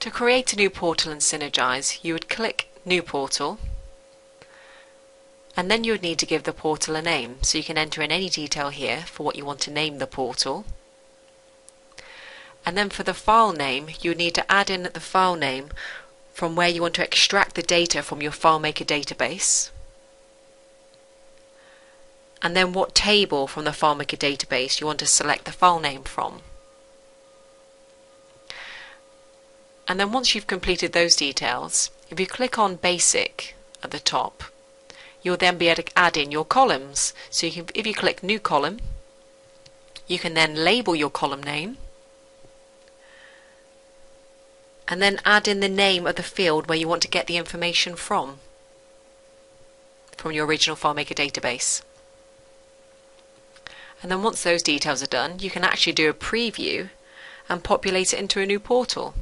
To create a new portal in synergize, you would click New Portal, and then you would need to give the portal a name. So you can enter in any detail here for what you want to name the portal. And then for the file name, you would need to add in the file name from where you want to extract the data from your FileMaker database. And then what table from the FileMaker database you want to select the file name from. And then once you've completed those details, if you click on Basic at the top, you'll then be able to add in your columns. So you can, if you click New Column, you can then label your column name and then add in the name of the field where you want to get the information from, from your original FileMaker database. And then once those details are done, you can actually do a preview and populate it into a new portal.